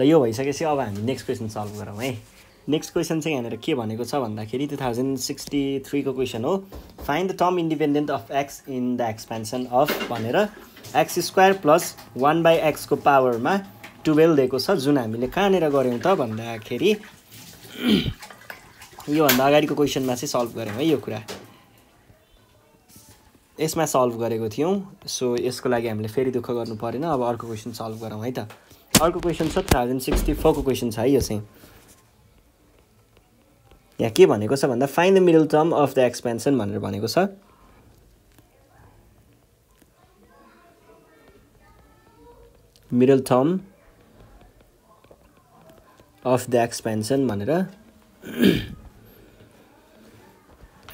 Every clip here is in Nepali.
ल यो भइसकेपछि अब हामी नेक्स्ट क्वेसन सल्भ गरौँ है। नेक्स्ट क्वेसन चाहिँ यहाँनिर के भनेको छ भन्दाखेरि टु थाउजन्ड सिक्सटी थ्रीको क्वेसन हो। Find the term independent of x in the expansion of भनेर x square plus one by एक्सको पावरमा टुवेल्भ दिएको छ जुन हामीले कहाँनिर गऱ्यौँ त भन्दाखेरि योभन्दा अगाडिको क्वेसनमा चाहिँ सल्भ गऱ्यौँ है यो कुरा। यसमा सल्भ गरेको थियौँ सो यसको लागि हामीले फेरि दुःख गर्नु परेन अब अर्को क्वेसन सल्भ गरौँ है त। अर्को क्वेसन छ थाउजन्ड सिक्सटी फोरको क्वेसन छ है यो चाहिँ। यहाँ के भनेको छ भन्दा find the middle term of the expansion भनेर भनेको छ। Middle term of the expansion भनेर।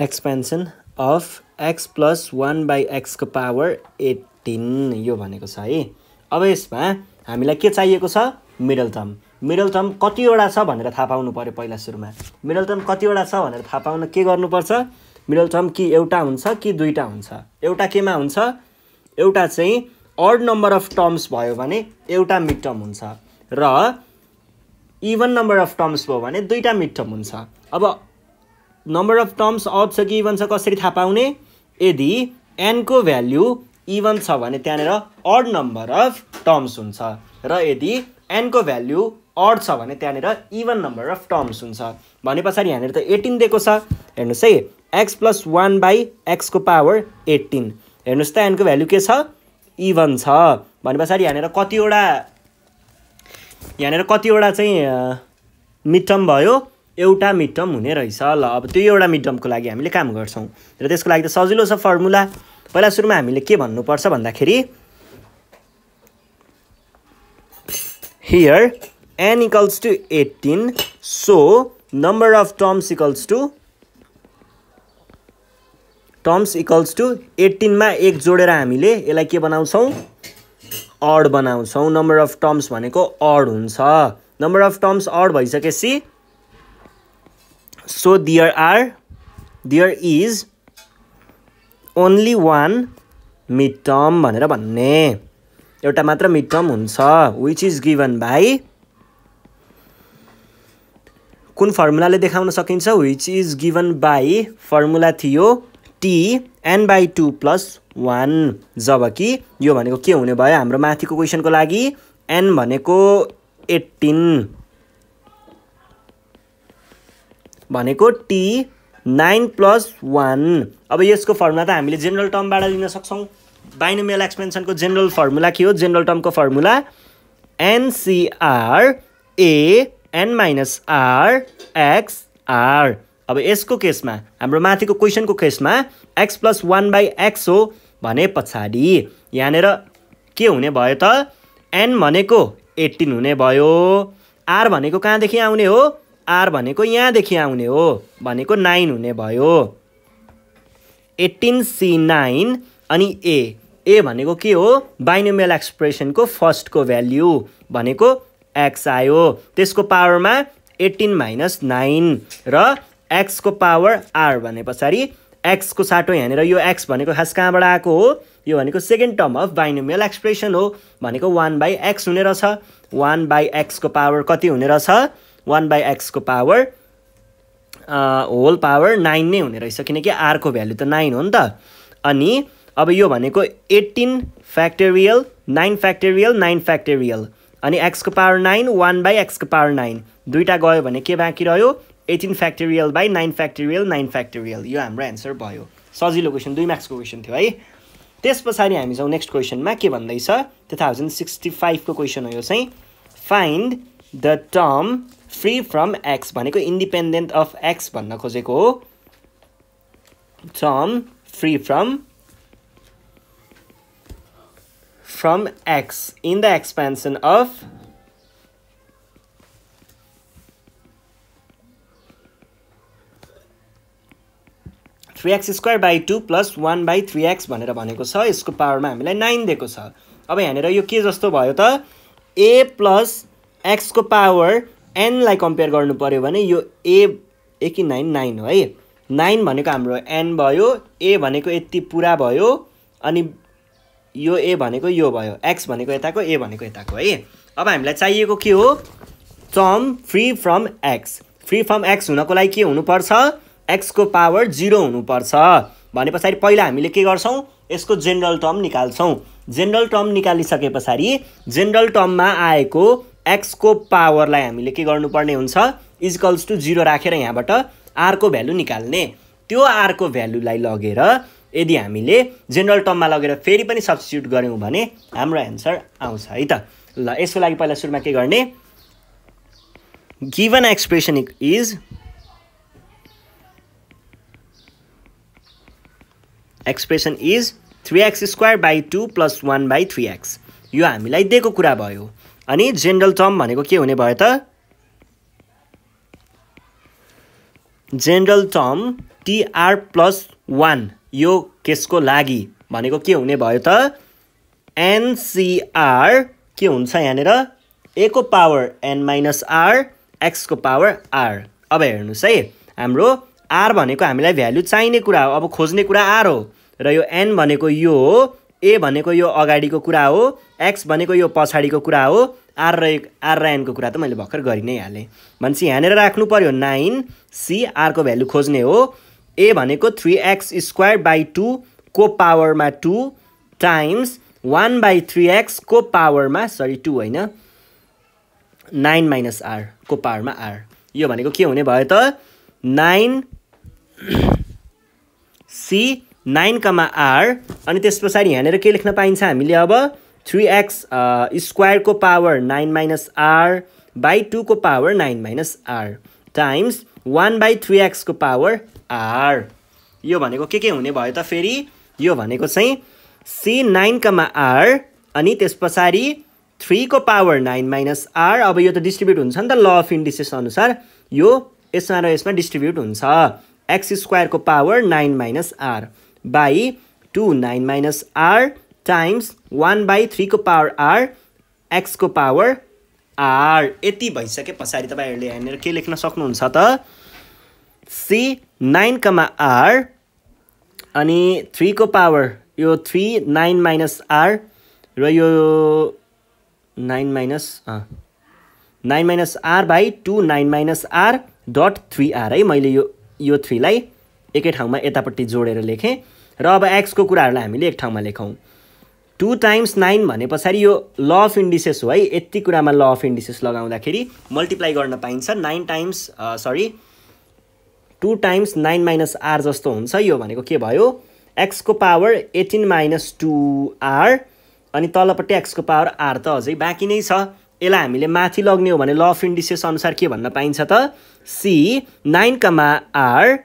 Expansion of x plus one by एक्सको power eighteen यो भनेको छ है। अब यसमा हामीलाई के चाहिएको छ? मिडल टर्म मिडल टर्म कतिवटा छ भनेर थाहा पाउनु पऱ्यो पहिला सुरुमा। मिडल टर्म कतिवटा छ भनेर थाहा पाउन के गर्नुपर्छ? मिडल टर्म कि एउटा हुन्छ कि दुईवटा हुन्छ। एउटा केमा हुन्छ? एउटा चाहिँ अड नम्बर अफ टर्म्स भयो भने एउटा मिड टर्म हुन्छ। र इभन नम्बर अफ टर्म्स भयो भने दुईवटा मिड टर्म हुन्छ। अब नम्बर अफ टर्म्स अड छ कि इभन छ कसरी थाहा पाउने? यदि एनको भ्याल्यु इभन छ भने त्यहाँनिर अड नम्बर अफ टर्म्स हुन्छ. र यदि एनको भ्याल्यु अड छ भने त्यहाँनिर इभन नम्बर अफ टर्म्स हुन्छ। भने पछाडि यहाँनिर त एटिन दिएको छ। हेर्नुहोस् है एक्स प्लस वान बाई एक्सको पावर एट्टिन हेर्नुहोस् त एनको भ्याल्यु के छ? इभन छ। भने पछाडि यहाँनिर कतिवटा यहाँनिर कतिवटा चाहिँ मिड टर्म भयो। एउटा मिड टर्म हुने रहेछ। ल अब त्यो एउटा मिड टर्मको लागि हामीले काम गर्छौँ। र त्यसको लागि त सजिलो छ फर्मुला पहिला सुरुमा हामीले के भन्नुपर्छ भन्दाखेरि here n equals to eighteen so number of terms equals to terms equals to एट्टिनमा एक जोडेर हामीले यसलाई के बनाउँछौँ? अड बनाउँछौँ। नम्बर अफ टर्म्स भनेको अड हुन्छ। नम्बर अफ टर्म्स अड भइसकेपछि so there are there is only one mid term भनेर भन्ने। एउटा मात्र मिड टर्म हुन्छ विच इज गिभन बाई कुन फर्मुलाले देखाउन सकिन्छ? Which is given by formula थियो T n by two plus one जब कि यो भनेको के हुने भयो? हाम्रो माथिको क्वेसनको लागि एन भनेको एट्टिन भनेको टी नाइन प्लस वान अब यसको फर्मुला त हामीले जेनरल टर्मबाट लिन सक्छौँ। बाइनोमियल एक्सपेन्सनको जेनरल फर्मुला के हो? General टर्मको formula n C r n minus r x r अब यसको केसमा हाम्रो माथिको क्वेसनको केसमा x plus one by x हो भने पछाडि यहाँनिर के हुने भयो त? एन भनेको एट्टिन हुने भयो। आर भनेको कहाँदेखि आउने हो? आर भनेको यहाँदेखि आउने हो भनेको नाइन हुने भयो। एट्टिन सी नाइन अनि ए ए भनेको के हो? बाइनोमियल एक्सप्रेसनको फर्स्टको भ्याल्यु भनेको एक्स आयो। त्यसको पावरमा एट्टिन माइनस नाइन र एक्सको पावर आर भने पछाडि एक्सको साटो यहाँनिर यो एक्स भनेको खास कहाँबाट आएको हो? यो भनेको second term of binomial expression हो। भनेको वान बाई एक्स हुने रहेछ। वान बाई एक्सको पावर कति हुने रहेछ? वान बाई एक्सको पावर होल पावर नाइन नै हुने रहेछ। किनकि आरको भ्यालु त नाइन हो नि त। अनि अब यो भनेको eighteen factorial nine factorial nine factorial. अनि एक्सको पावर नाइन वान बाई एक्सको पावर नाइन। दुइटा गयो भने के बाँकी रह्यो? Eighteen factorial by nine factorial nine factorial. यो हाम्रो एन्सर भयो। सजिलो क्वेसन दुई मार्क्सको क्वेसन थियो है। त्यस पछाडि हामी जाउँ नेक्स्ट क्वेसनमा के भन्दैछ? टु थाउजन्ड सिक्सटी फाइभको क्वेसन हो यो चाहिँ। Find the term free from x भनेको इन्डिपेन्डेन्ट अफ एक्स भन्न खोजेको हो। Term free from from x in the expansion of three x square by two plus one by three x भनेर भनेको छ। यसको पावरमा हामीलाई नाइन दिएको छ। अब यहाँनिर यो के जस्तो भयो त? ए प्लस एक्सको पावर एनलाई कम्पेयर गर्नु पऱ्यो भने यो ए ए कि नाइन नाइन हो है। नाइन भनेको हाम्रो एन भयो। ए भनेको यति पुरा भयो। अनि यो ए भनेको यो भयो एक्स भनेको यताको ए भनेको यताको है? अब हामीलाई चाहिएको के हो? Term free from x free from x हुनको लागि के हुनुपर्छ? एक्सको पावर जिरो हुनुपर्छ। भने पछाडि पहिला हामीले के गर्छौँ? यसको जेनरल टर्म निकाल्छौँ। जेनरल टर्म निकालिसके पछाडि जेनरल टर्ममा आएको एक्सको पावरलाई हामीले के गर्नुपर्ने हुन्छ? इजकल्स टु जिरो राखेर यहाँबाट आरको भ्यालु निकाल्ने। त्यो आरको भ्यालुलाई लगेर यदि हामीले जेनरल टर्ममा लगेर फेरि पनि सब्सटिट्युट गऱ्यौँ भने हाम्रो एन्सर आउँछ है त? ल यसको लागि पहिला सुरुमा के गर्ने? Given expression is expression is three x square by two plus one by three x यो हामीलाई दिएको कुरा भयो। अनि जेनरल टर्म भनेको के हुने भयो त? General term T r plus one यो केसको लागि भनेको के हुने भयो त? एनसिआर के हुन्छ यहाँनिर? एको पावर एन माइनस आर एक्सको पावर आर अब हेर्नुहोस् है हाम्रो आर भनेको हामीलाई भ्यालु चाहिने कुरा हो अब खोज्ने कुरा आर हो। र यो एन भनेको यो हो ए भनेको यो अगाडिको कुरा हो एक्स भनेको यो पछाडिको कुरा हो आर र आर र एनको कुरा त मैले भर्खर गरि नै हालेँ। भनेपछि यहाँनिर राख्नु पऱ्यो नाइन सी आरको भ्यालु खोज्ने हो ए भनेको three x square by two को पावरमा two times one by three एक्सको पावरमा सरी टू होइन नाइन माइनस आरको पावरमा आर यो भनेको के हुने भयो त? Nine C nine comma r अनि त्यस पछाडि यहाँनिर के लेख्न पाइन्छ हामीले अब? Three x स्क्वायरको power nine minus r by टूको power nine minus r times one by three एक्सको power r. यो भनेको के के हुने भयो त फेरि? यो भनेको चाहिँ सी नाइन कमा आर अनि त्यस पछाडि थ्रीको पावर नाइन माइनस आर। अब यो त डिस्ट्रिब्युट हुन्छ नि त ल अफ इन्डिसेस अनुसार। यो यसमा र यसमा डिस्ट्रिब्युट हुन्छ। X स्क्वायरको power nine minus r by two nine minus r times one by थ्रीको power r एक्सको पावर आर। यति भइसके पछाडि तपाईँहरूले यहाँनिर के लेख्न सक्नुहुन्छ त? सी नाइन कमा आर अनि थ्रीको पावर यो थ्री नाइन माइनस आर र यो nine minus nine minus r by two nine minus r dot three r है मैले यो यो थ्रीलाई एकै ठाउँमा यतापट्टि जोडेर लेखेँ। र अब एक्सको कुराहरूलाई हामीले एक ठाउँमा लेखौँ। टु टाइम्स नाइन भने पछाडि यो ल अफ इन्डिसेस हो है यति कुरामा ल अफ इन्डिसेस लगाउँदाखेरि मल्टिप्लाई गर्न पाइन्छ। Nine times sorry two times nine minus r जस्तो हुन्छ यो भनेको के भयो? एक्सको power eighteen minus two r अनि तलपट्टि एक्सको पावर आर त अझै बाँकी नै छ। यसलाई हामीले माथि लग्ने हो भने ल अफ इन्डिसेस अनुसार के भन्न पाइन्छ त? C nine comma r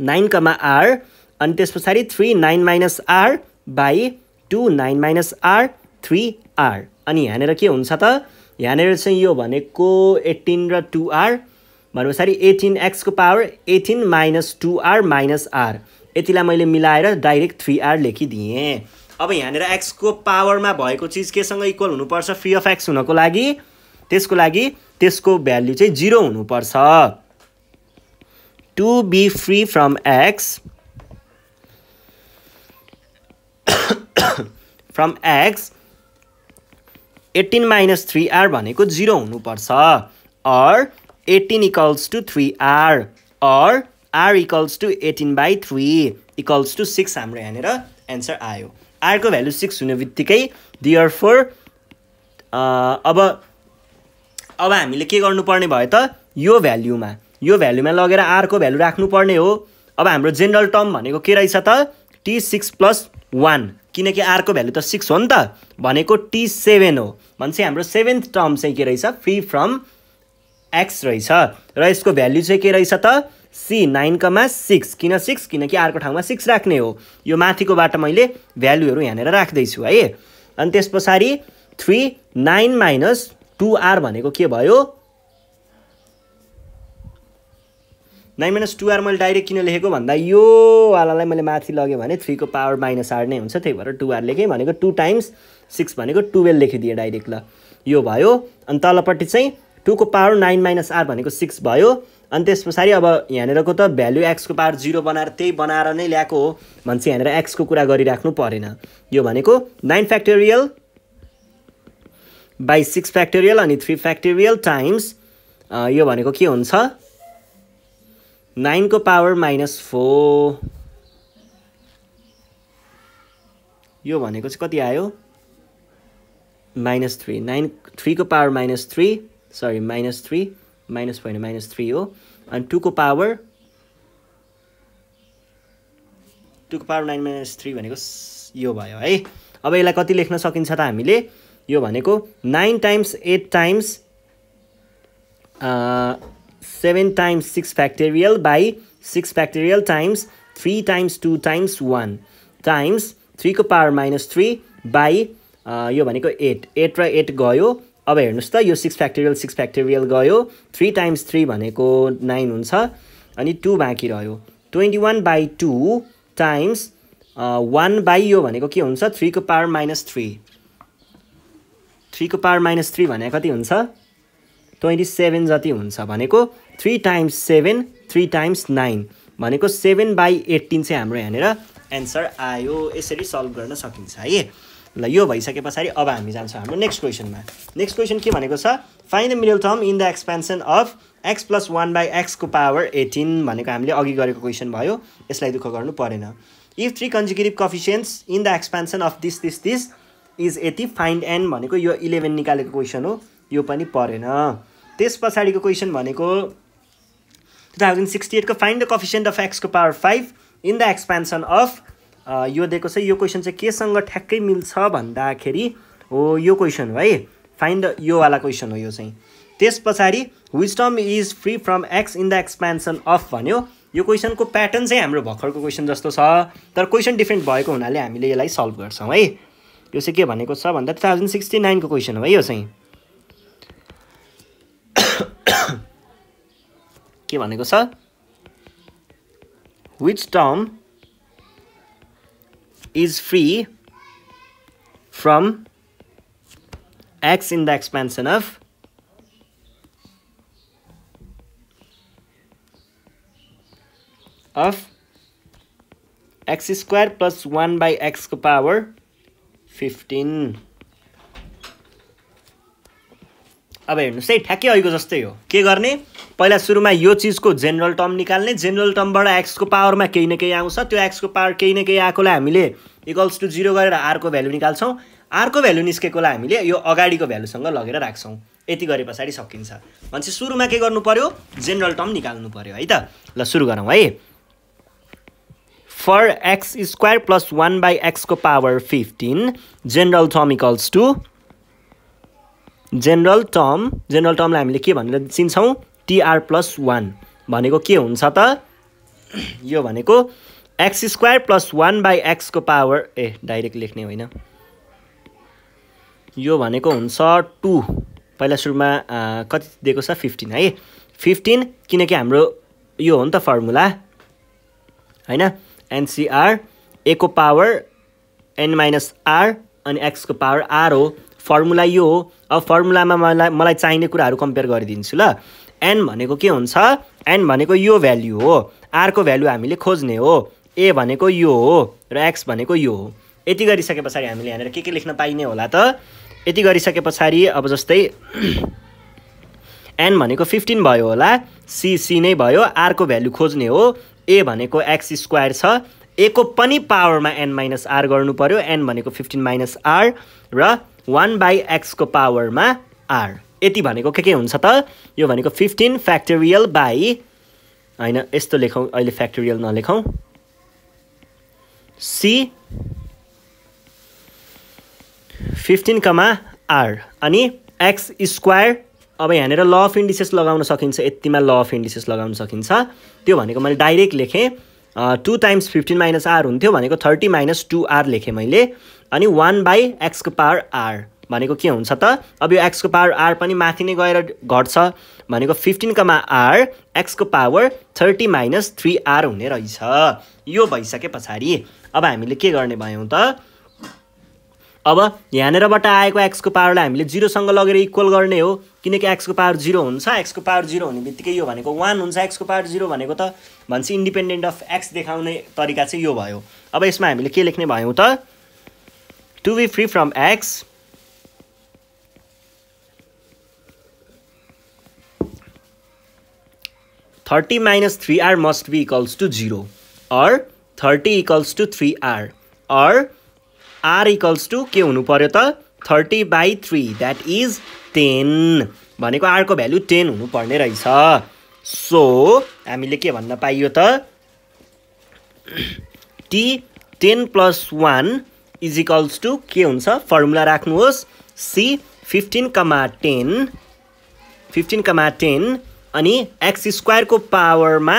nine comma r अनि त्यस पछाडि three nine minus r by two nine minus r three r अनि यहाँनिर के हुन्छ त? यहाँनिर चाहिँ यो भनेको एट्टिन र टु आर भने eighteen एक्सको power eighteen minus two r minus r. यतिलाई मैले मिलाएर डाइरेक्ट थ्री आर लेखिदिएँ। अब यहाँनिर एक्सको पावरमा भएको चिज केसँग इक्वल हुनुपर्छ? फ्री अफ एक्स हुनको लागि। त्यसको लागि त्यसको भ्याल्यु चाहिँ जिरो हुनुपर्छ। To be free from x from x eighteen minus three r भनेको जिरो हुनुपर्छ। Or eighteen equals to three r or r equals to eighteen by three equals to six हाम्रो यहाँनिर एन्सर आयो। आरको भ्यालु सिक्स हुने बित्तिकै दियर फोर अब अब हामीले के गर्नुपर्ने भयो त? यो भ्याल्युमा यो भ्याल्युमा लगेर आरको भ्यालु राख्नुपर्ने हो। अब हाम्रो जेनरल टर्म भनेको के रहेछ त? टी सिक्स प्लस वान किनकि आरको भ्यालु त सिक्स हो नि त। भनेको टी सेभेन हो। भनेपछि हाम्रो सेभेन्थ टर्म चाहिँ के रहेछ? फ्री फ्रम एक्स रहेछ। र यसको भ्याल्यु चाहिँ के रहेछ त? सी नाइन कमा सिक्स किन सिक्स किनकि आरको ठाउँमा सिक्स राख्ने हो। यो माथिकोबाट मैले भ्यालुहरू यहाँनिर राख्दैछु है। अनि त्यस पछाडि three nine minus two r भनेको के भयो? नाइन माइनस टु आर मैले डाइरेक्ट किन लेखेको? भन्दा यो वालालाई मैले माथि लगेँ भने थ्रीको पावर माइनस आर नै हुन्छ। त्यही भएर टु आर लेखेँ। भनेको टु टाइम्स सिक्स भनेको टुवेल्भ लेखिदिएँ डाइरेक्ट ल। यो भयो। अनि तलपट्टि चाहिँ टुको पावर नाइन माइनस आर भनेको सिक्स भयो। अनि त्यस पछाडि अब यहाँनिरको त भ्याल्यु एक्सको पावर जिरो बनाएर त्यही बनाएर नै ल्याएको हो भने चाहिँ यहाँनिर एक्सको कुरा गरिराख्नु परेन। यो भनेको nine factorial by six factorial अनि थ्री फ्याक्टोरियल टाइम्स यो भनेको के हुन्छ? नाइनको पावर माइनस फोर। यो भनेको चाहिँ कति आयो? Minus three. Nine थ्रीको power minus three. Sorry minus three minus होइन माइनस थ्री हो अनि टूको पावर टूको पावर नाइन माइनस थ्री भनेको यो भयो है। अब यसलाई कति लेख्न सकिन्छ त हामीले? यो भनेको nine times eight times seven times six factorial by six factorial times three times two times one times थ्रीको power minus three by यो भनेको एट एट र एट गयो। अब हेर्नुहोस् त यो सिक्स फ्याक्टोरियल सिक्स फ्याक्टोरियल गयो। थ्री टाइम्स थ्री भनेको नाइन हुन्छ अनि टू बाँकी रह्यो। Twenty one by two times one by यो भनेको के हुन्छ? थ्रीको पावर माइनस थ्री थ्रीको पावर माइनस थ्री भनेको कति हुन्छ? ट्वेन्टी सेभेन जति हुन्छ भनेको। Three times seven three times nine भनेको सेभेन बाई एट्टिन चाहिँ हाम्रो यहाँनिर एन्सर आयो। यसरी सल्भ गर्न सकिन्छ है? ल यो भइसके पछाडि अब हामी जान्छौँ हाम्रो नेक्स्ट क्वेसनमा नेक्स्ट क्वेसन के भनेको छ? Find the middle term in the expansion of x plus one by एक्सको power eighteen भनेको हामीले अघि गरेको क्वेसन भयो। यसलाई दुःख गर्नु परेन। If three consecutive coefficients in the expansion of this this this is eighty find n भनेको यो इलेभेन निकालेको क्वेसन हो। यो पनि परेन। त्यस पछाडिको क्वेसन भनेको टु थाउजन्ड सिक्सटी एटको find the coefficient of एक्सको power five in the expansion of यो दिएको छ यो क्वेसन चाहिँ केसँग ठ्याक्कै मिल्छ भन्दाखेरि हो यो क्वेसन हो है। फाइन्ड द योवाला क्वेसन हो यो चाहिँ। त्यस पछाडि which term is free from x in the expansion of भन्यो। यो क्वेसनको प्याटर्न चाहिँ हाम्रो भर्खरको क्वेसन जस्तो छ। तर क्वेसन डिफ्रेन्ट भएको हुनाले हामीले यसलाई सल्भ गर्छौँ है। यो चाहिँ के भनेको छ भन्दा टु थाउजन्ड सिक्सटी नाइनको क्वेसन हो है यो चाहिँ। के भनेको छ? Which term is free from x in the expansion of of x square plus 1 by x power 15 अब हेर्नुहोस् है ठ्याक्कै अहिलेको जस्तै हो। के गर्ने? पहिला सुरुमा यो चिजको जेनरल टर्म निकाल्ने। जेनरल टर्मबाट एक्सको पावरमा केही न केही आउँछ। त्यो एक्सको पावर केही न केही आएकोलाई हामीले इक्वल्स टु जिरो गरेर आरको भ्यालु निकाल्छौँ। आरको भ्यालु निस्केकोलाई हामीले यो अगाडिको भ्यालुसँग लगेर राख्छौँ। यति गरे पछाडि सकिन्छ। भनेपछि सुरुमा के गर्नु पऱ्यो जेनरल टर्म निकाल्नु पऱ्यो है त? ल सुरु गरौँ है। For x square plus one by एक्सको power fifteen general term equals to general term general टर्मलाई हामीले के भनेर चिन्छौँ? टिआर प्लस वान भनेको के हुन्छ त? यो भनेको x square plus one by एक्सको power A direct लेख्ने होइन। यो भनेको हुन्छ टु पहिला सुरुमा कति दिएको छ? फिफ्टिन है? फिफ्टिन किनकि हाम्रो यो हो नि त फर्मुला होइन? एनसिआर एको पावर एन माइनस आर अनि एक्सको पावर आर हो। फर्मुला यो हो। अब फर्मुलामा मलाई मलाई चाहिने कुराहरू कम्पेयर गरिदिन्छु ल। एन भनेको के हुन्छ? एन भनेको यो भ्याल्यु हो। आरको भ्याल्यु हामीले खोज्ने हो। ए भनेको यो हो र एक्स भनेको यो हो। यति गरिसके पछाडि हामीले यहाँनिर के के लेख्न पाइने होला त? यति गरिसके पछाडि अब जस्तै एन भनेको फिफ्टिन भयो होला। सी सी नै भयो। आरको भ्याल्यु खोज्ने हो। ए भनेको एक्स स्क्वायर छ। एको पनि पावरमा एन माइनस आर गर्नु पऱ्यो एन भनेको फिफ्टिन माइनस आर र वान बाई एक्सको पावरमा आर यति भनेको के के हुन्छ त? यो भनेको फिफ्टिन फ्याक्टोरियल बाई होइन यस्तो लेखौँ अहिले फ्याक्टोरियल नलेखौँ। सी फिफ्टिन कमा आर अनि एक्स स्क्वायर अब यहाँनिर ल अफ इन्डिसेस लगाउन सकिन्छ यतिमा ल अफ इन्डिसेस लगाउन सकिन्छ। त्यो भनेको मैले direct लेखेँ। Two times fifteen minus R हुन्थ्यो भनेको थर्टी माइनस टु आर लेखेँ मैले अनि वान बाई एक्सको पावर आर भनेको के हुन्छ त? अब यो एक्सको पावर आर पनि माथि नै गएर घट्छ भनेको फिफ्टिनकोमा are एक्सको power thirty minus three R हुने रहेछ। यो भइसके पछाडि अब हामीले के गर्ने भयौँ त? अब यहाँनिरबाट आएको एक्सको पावरलाई हामीले जिरोसँग लगेर इक्वल गर्ने हो किनकि एक्सको पावर जिरो हुन्छ एक्सको पावर जिरो हुने बित्तिकै यो भनेको वान हुन्छ एक्सको पावर जिरो भनेको त भन्छ इन्डिपेन्डेन्ट अफ एक्स देखाउने तरिका चाहिँ यो भयो। अब यसमा हामीले के लेख्ने भयौँ त? To be free from X thirty minus three R must be equals to zero or thirty equals to three R or R equals to के हुनु पऱ्यो त? Thirty by three that is ten भनेको आरको भ्यालु टेन हुनुपर्ने रहेछ। सो हामीले के भन्न पाइयो त? T ten plus one is equals to के हुन्छ? फर्मुला राख्नुहोस्। C fifteen comma ten fifteen comma ten अनि एक्स स्क्वायरको पावरमा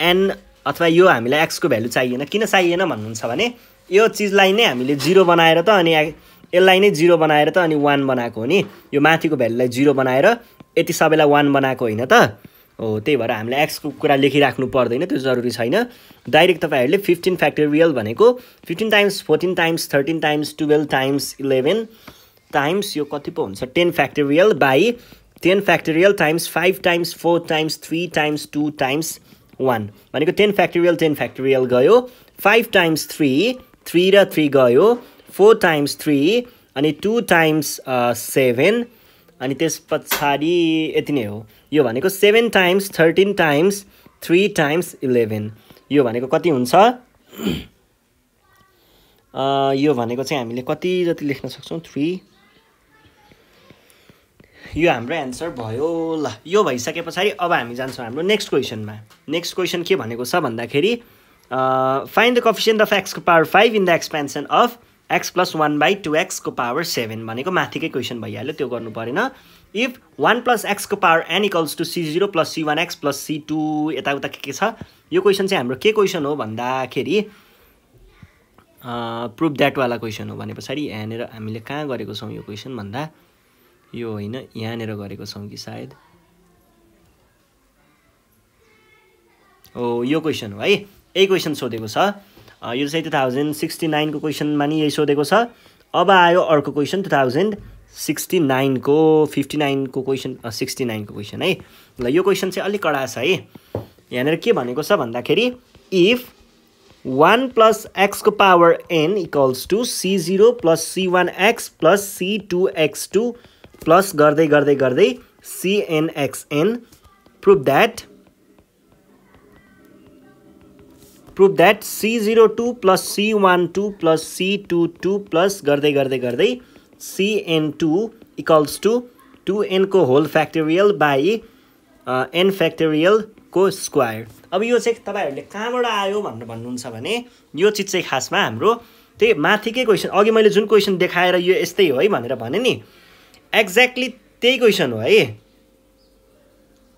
एन अथवा यो हामीलाई एक्सको भ्यालु चाहिएन। किन चाहिएन भन्नुहुन्छ भने यो चिजलाई नै हामीले जिरो बनाएर त अनि यसलाई नै जिरो बनाएर त अनि वान बनाएको हो नि। यो माथिको भ्यालुलाई जिरो बनाएर यति सबैलाई वान बनाएको होइन त। हो त्यही भएर हामीले एक्सको कुरा लेखिराख्नु पर्दैन त्यो जरुरी छैन। डाइरेक्ट तपाईँहरूले फिफ्टिन फ्याक्टोरियल भनेको fifteen times fourteen times thirteen times twelve times eleven times यो कति पो हुन्छ? Ten factorial by ten factorial times five times four times three times two times one भनेको टेन फ्याक्टोरियल टेन फ्याक्टोरियल गयो। फाइभ टाइम्स थ्री थ्री र थ्री गयो। फोर टाइम्स थ्री अनि टू टाइम्स सेभेन अनि त्यस पछाडि यति नै हो। यो भनेको seven times thirteen times three times eleven यो भनेको कति हुन्छ? यो भनेको चाहिँ हामीले कति जति लेख्न सक्छौँ? थ्री यो हाम्रो एन्सर भयो ल यो भइसके पछाडि अब हामी जान्छौँ हाम्रो नेक्स्ट क्वेसनमा नेक्स्ट क्वेसन के भनेको छ भन्दाखेरि find the coefficient of एक्सको power five in the expansion of X plus one by two एक्सको power seven भनेको माथिकै क्वेसन भइहाल्यो त्यो गर्नु परेन। If one plus एक्सको power N equals to C zero plus C one X plus C two यताउता के के छ? यो क्वेसन चाहिँ हाम्रो के क्वेसन हो भन्दाखेरि प्रुभ द्याटवाला क्वेसन हो भने पछाडि यहाँनिर हामीले कहाँ गरेको छौँ यो क्वेसन भन्दा? यो होइन यहाँनिर गरेको छौँ कि सायद? हो यो क्वेसन हो है। यही क्वेसन सोधेको छ। यो चाहिँ टु थाउजन्ड सिक्सटी नाइनको क्वेसनमा नि यही सोधेको छ। अब आयो अर्को क्वेसन टु थाउजन्ड सिक्सटी नाइनको फिफ्टी नाइनको क्वेसन सिक्सटी नाइनको क्वेसन है। ल यो क्वेसन चाहिँ अलिक कडा छ है। यहाँनिर के भनेको छ भन्दाखेरि if one plus एक्सको power N equals to C zero plus C one X plus C two X two plus गर्दै गर्दै गर्दै C N X N prove that prove that C zero two plus C one two plus C two two plus गर्दै गर्दै गर्दै C N two equals to two Enco whole factorial by an फ्याक्टोरियलको स्क्वायर अब यो चाहिँ तपाईँहरूले कहाँबाट आयो भनेर भन्नुहुन्छ भने यो चिज चाहिँ खासमा हाम्रो त्यही माथिकै क्वेसन अघि मैले जुन क्वेसन देखाएर यो यस्तै हो है भनेर भने नि एक्ज्याक्टली त्यही क्वेसन हो है।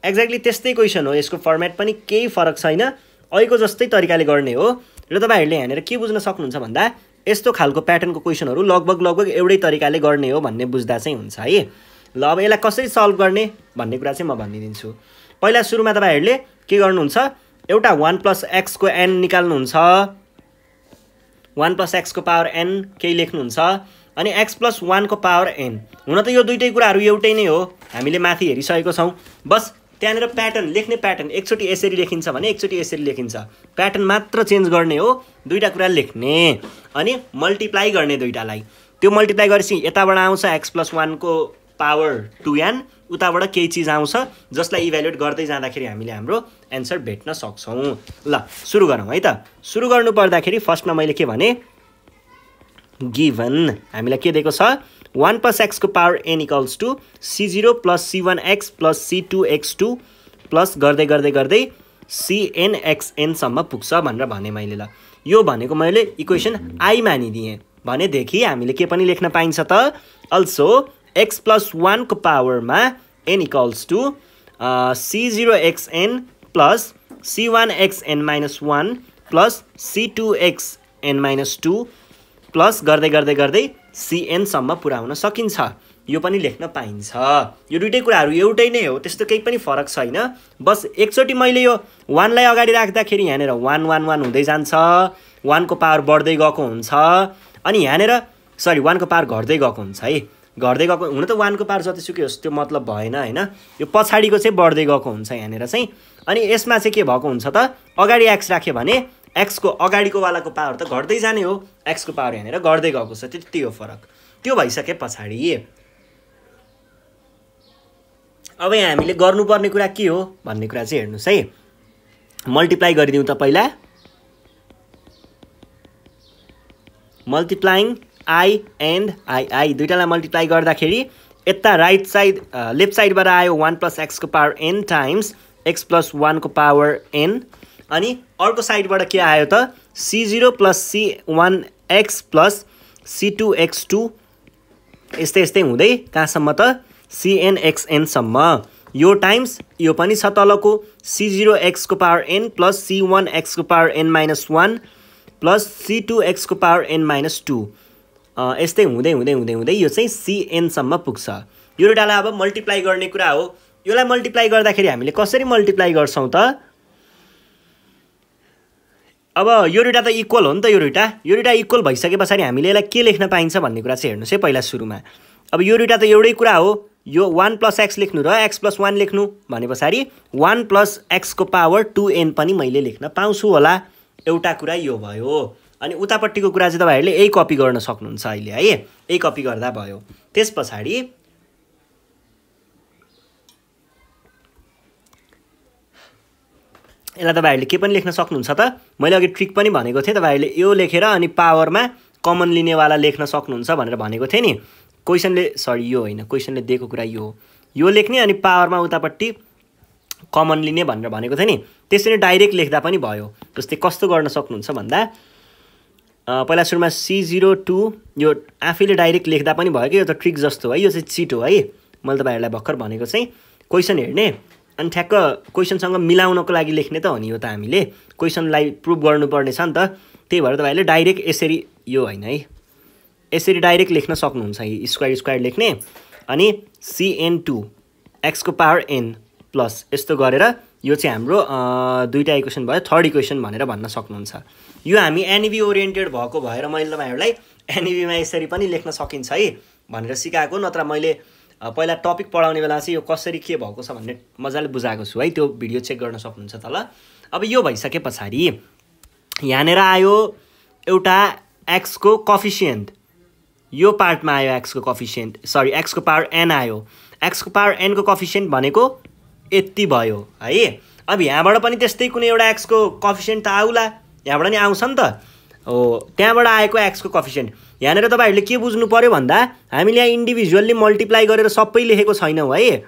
एक्ज्याक्टली त्यस्तै क्वेसन हो यसको फर्मेट पनि केही फरक छैन। अहिलेको जस्तै तरिकाले गर्ने हो। र तपाईँहरूले यहाँनिर के बुझ्न सक्नुहुन्छ भन्दा यस्तो खालको प्याटर्नको क्वेसनहरू लगभग लगभग एउटै तरिकाले गर्ने हो भन्ने बुझ्दा चाहिँ हुन्छ है। ल अब यसलाई कसरी सल्भ गर्ने भन्ने कुरा चाहिँ म भनिदिन्छु। पहिला सुरुमा तपाईँहरूले के गर्नुहुन्छ एउटा वान प्लस एक्सको एन निकाल्नुहुन्छ। वान प्लस एक्सको पावर एन केही लेख्नुहुन्छ। अनि एक्स प्लस वानको पावर एन हुन त यो दुइटै कुराहरू एउटै नै हो। हामीले माथि हेरिसकेको छौँ। बस त्यहाँनिर प्याटर्न लेख्ने प्याटर्न एकचोटि यसरी लेखिन्छ भने एकचोटि यसरी लेखिन्छ। प्याटर्न मात्र चेन्ज गर्ने हो दुईवटा कुरा लेख्ने अनि मल्टिप्लाई गर्ने दुइटालाई त्यो मल्टिप्लाई गरेपछि यताबाट आउँछ एक्स प्लस वानको पावर टु एन उताबाट केही चिज आउँछ जसलाई इभ्यालुएट गर्दै जाँदाखेरि हामीले हाम्रो एन्सर भेट्न सक्छौँ। ल सुरु गरौँ है त। सुरु गर्नु पर्दाखेरि फर्स्टमा मैले के भने गिभन हामीलाई के दिएको छ? One plus एक्सको power N equals to C zero plus C one X plus C two X two plus गर्दै गर्दै गर्दै सिएनएक्सएनसम्म पुग्छ भनेर भने मैले ल। यो भनेको मैले इक्वेसन आई मानिदिएँ। भनेदेखि हामीले के पनि लेख्न पाइन्छ त? अल्सो एक्स प्लस वानको पावरमा N equals to C zero X N plus C one X N minus one plus C two X N minus two plus गर्दै गर्दै गर्दै सिएनसम्म पुऱ्याउन सकिन्छ। यो पनि लेख्न पाइन्छ। यो दुइटै कुराहरू एउटै नै हो त्यस्तो केही पनि फरक छैन। बस एकचोटि मैले यो वानलाई अगाडि राख्दाखेरि यहाँनिर वान वान वान हुँदै जान्छ। वानको पावर बढ्दै गएको हुन्छ। अनि यहाँनिर सरी वानको पावर घट्दै गएको हुन्छ है। घट्दै गएको हुन त वानको पावर जतिसुकै होस् त्यो मतलब भएन होइन? यो पछाडिको चाहिँ बढ्दै गएको हुन्छ यहाँनिर चाहिँ। अनि यसमा चाहिँ के भएको हुन्छ त? अगाडि एक्स राख्यो भने एक्सको अगाडिको वालाको पावर त घट्दै जाने हो। एक्सको पावर यहाँनिर घट्दै गएको छ त्यति हो फरक। त्यो भइसके पछाडि अब यहाँ हामीले गर्नुपर्ने कुरा के हो भन्ने कुरा चाहिँ हेर्नुहोस् है। मल्टिप्लाई गरिदिउँ त पहिला multiplying I and I I दुइटालाई multiply गर्दाखेरि यता राइट साइड लेफ्ट साइडबाट आयो one plus एक्सको power N times X plus वानको पावर एन। अनि अर्को साइडबाट के आयो त? C zero plus C one X plus C two X two यस्तै यस्तै हुँदै कहाँसम्म त? सिएनएक्सएनसम्म यो टाइम्स यो पनि छ तलको। C zero एक्सको power N plus C one एक्सको power N minus one plus C two एक्सको power an minus two यस्तै हुँदै हुँदै हुँदै हुँदै यो चाहिँ सिएनसम्म पुग्छ। यो दुइटालाई अब मल्टिप्लाई गर्ने कुरा हो। योलाई मल्टिप्लाई गर्दाखेरि हामीले कसरी मल्टिप्लाई गर्छौँ त? अब यो दुइटा त इक्वल हो नि त यो दुइटा यो दुइटा इक्वल भइसके पछाडि हामीले यसलाई के लेख्न पाइन्छ भन्ने कुरा चाहिँ हेर्नुहोस् है पहिला सुरुमा। अब यो दुइटा त एउटै कुरा हो। यो वान प्लस एक्स लेख्नु र एक्स प्लस वान लेख्नु भने पछाडि वान प्लस एक्सको पावर टु एन पनि मैले लेख्न पाउँछु होला। एउटा कुरा यो भयो। अनि उतापट्टिको कुरा चाहिँ तपाईँहरूले यही कपी गर्न सक्नुहुन्छ अहिले है। यही कपी गर्दा भयो। त्यस पछाडि यसलाई तपाईँहरूले के पनि लेख्न सक्नुहुन्छ त? मैले अघि ट्रिक पनि भनेको थिएँ तपाईँहरूले यो लेखेर अनि पावरमा कमन लिनेवाला लेख्न सक्नुहुन्छ भनेर भनेको थिएँ नि। क्वेसनले सरी यो होइन क्वेसनले दिएको कुरा यो हो। यो लेख्ने अनि पावरमा उतापट्टि कमन लिने भनेर भनेको थिएँ नि। त्यसरी डाइरेक्ट लेख्दा पनि भयो। जस्तै कस्तो गर्न सक्नुहुन्छ भन्दा पहिला सुरुमा सी जिरो टू यो आफैले डाइरेक्ट लेख्दा पनि भयो कि? यो त ट्रिक जस्तो है यो चाहिँ चिट हो है। मैले तपाईँहरूलाई भर्खर भनेको चाहिँ क्वेसन हेर्ने। अनि ठ्याक्क क्वेसनसँग मिलाउनको लागि लेख्ने त हो नि यो त हामीले। क्वेसनलाई प्रुभ गर्नुपर्ने छ नि त। त्यही भएर तपाईँहरूले डाइरेक्ट यसरी यो होइन है। यसरी डाइरेक्ट लेख्न सक्नुहुन्छ स्क्वायर स्क्वायर लेख्ने। अनि सिएन टू एक्सको पावर एन प्लस यस्तो गरेर यो चाहिँ हाम्रो दुईवटा इक्वेसन भयो थर्ड इक्वेसन भनेर भन्न सक्नुहुन्छ। यो हामी एनइबी ओरिएन्टेड भएको भएर मैले तपाईँहरूलाई एनइबीमा यसरी पनि लेख्न सकिन्छ है भनेर सिकाएको नत्र मैले पहिला टपिक पढाउने बेला चाहिँ यो कसरी के भएको छ भन्ने मजाले बुझाएको छु है। त्यो भिडियो चेक गर्न सक्नुहुन्छ तल। अब यो भइसके पछाडि यहाँनिर आयो एउटा एक्सको कफिसियन्ट यो पार्टमा आयो एक्सको कफिसियन्ट सरी एक्सको पावर एन आयो। एक्सको पावर एनको कफिसियन्ट भनेको यति भयो है। अब यहाँबाट पनि त्यस्तै कुनै एउटा एक्सको कफिसियन्ट त आउला। यहाँबाट नि आउँछ नि त। हो त्यहाँबाट आएको एक्सको कफिसियन्ट यहाँनिर तपाईँहरूले के बुझ्नु पऱ्यो भन्दा हामीले यहाँ इन्डिभिजुअल्ली मल्टिप्लाई गरेर सबै लेखेको छैनौँ है।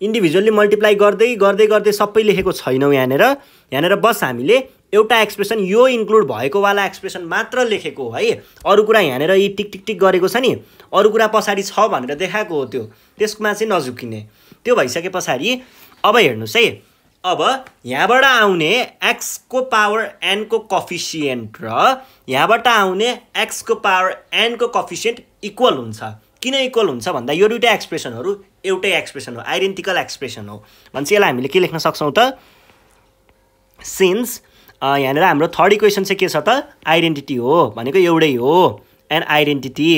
इन्डिभिजुअल्ली मल्टिप्लाई गर्दै गर्दै गर्दै सबै लेखेको छैनौँ यहाँनिर। यहाँनिर बस हामीले एउटा एक्सप्रेसन यो इन्क्लुड भएकोवाला एक्सप्रेसन मात्र लेखेको है। अरू कुरा यहाँनिर यी टिक टिक टिक गरेको छ नि। अरू कुरा पछाडि छ भनेर देखाएको हो त्यो। त्यसमा चाहिँ नझुकिने। त्यो भइसके पछाडि अब हेर्नुहोस् है। अब यहाँबाट आउने एक्सको पावर एनको कफिसियन्ट र यहाँबाट आउने एक्सको पावर एनको कफिसियन्ट इक्वल हुन्छ। किन इक्वल हुन्छ भन्दा यो दुइटा एक्सप्रेसनहरू एउटै एक्सप्रेसन हो आइडेन्टिकल एक्सप्रेसन हो। भनेपछि यसलाई हामीले के लेख्न सक्छौँ त? सिन्स यहाँनिर हाम्रो थर्ड इक्वेसन चाहिँ के छ त? आइडेन्टिटी हो भनेको एउटै हो। And identity